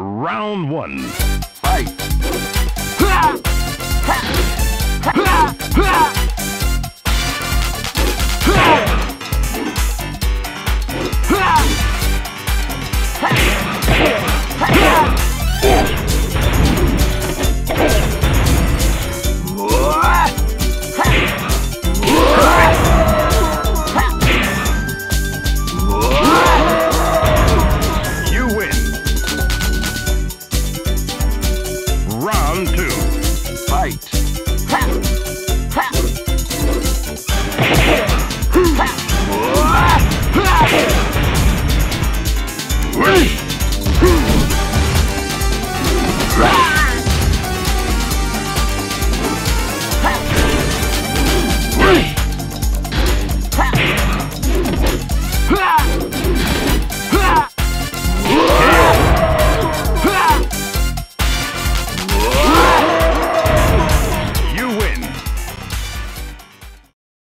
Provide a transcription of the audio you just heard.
Round one. Fight! Round two. Fight!